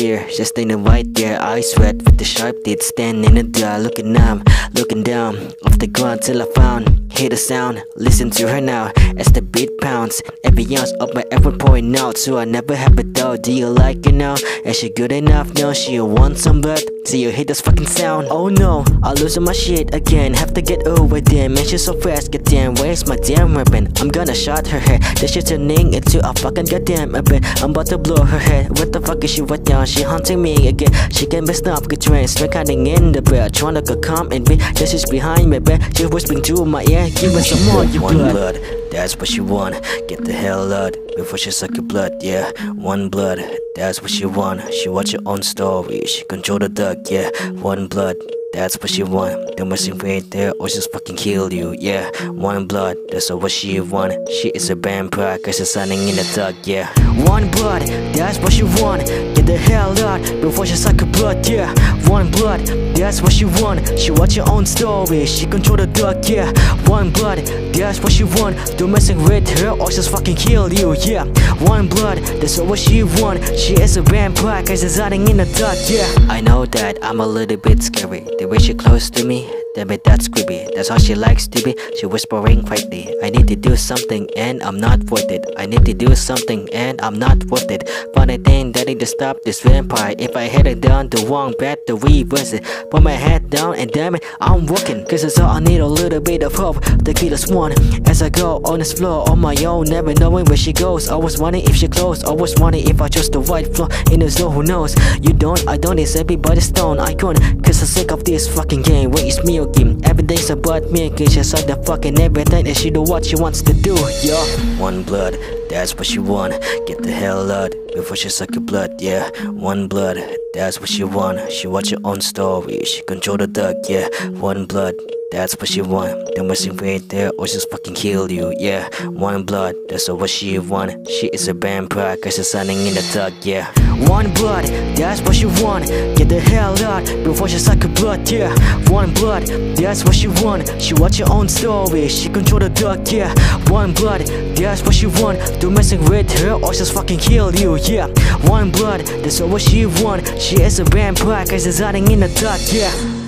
Just standing right there, eyes red with the sharp teeth. Standing in the dark, looking up, looking down the ground till I found. Hear the sound, listen to her now as the beat pounds. Every ounce of my effort pouring out, so I never have a doubt. Do you like it now? Is she good enough? No, she want some blood. Do you hear this fucking sound? Oh no, I'm losing my shit again. Have to get over them. Man, she's so fast. Get damn, where's my damn weapon? I'm gonna shot her head. This shit turning into a fucking goddamn weapon. I'm about to blow her head. What the fuck is she with now? She hunting me again. She can't be stopped. Get trained. Straight hiding in the bed. Trying to come and be. This is behind me, bed. She whispering to my ear. Give me some more, you One blood. blood, that's what she want. Get the hell out before she suck your blood, yeah. One blood, that's what she want. She watch her own story. She control the duck, yeah. One blood. That's what she want. Don't messing right there or she'll fucking kill you, yeah. One blood, that's what she want. She is a vampire, cause she's in the dark, yeah. One blood, that's what she want. Get the hell out before she suck her blood, yeah. One blood, that's what she want. She watch her own story, she control the dark, yeah. One blood, that's what she want. Don't messing with her or she'll fucking kill you, yeah. One blood, that's what she want. She is a vampire, cause she's in the dark, yeah. I know that I'm a little bit scary. The wish you close to me, damn it, that's creepy. That's how she likes to be. She whispering quietly. I need to do something and I'm not worth it. I need to do something and I'm not worth it. Funny thing that need to stop this vampire. If I head it down the wrong path, to reverse it. Put my head down and damn it, I'm working. Cause it's all I need a little bit of hope. to key is one. As I go on this floor on my own, never knowing where she goes. Always wondering if she close. Always wondering if I chose the right floor. In the zone, who knows? You don't, I don't. It's everybody's stone icon. Cause I'm sick of this fucking game. Where is Mio game? Every day's about me. Cause she's like the fucking everything that she do what she wants to do, yo. One blood, that's what she want. Get the hell out before she suck your blood, yeah. One blood, that's what she want. She watch her own story. She control the duck, yeah. One blood. That's what she want. Don't messing right there or she'll fucking kill you, yeah. One blood, that's what she want. She is a vampire, cause she's sunning in the dark, yeah. One blood, that's what she want. Get the hell out before she suck her blood, yeah. One blood, that's what she want. She watch her own story, she control the dark, yeah. One blood, that's what she want. Don't messing with her or she'll fucking kill you, yeah. One blood, that's all what she want. She is a vampire, cause she's hiding in the dark, yeah.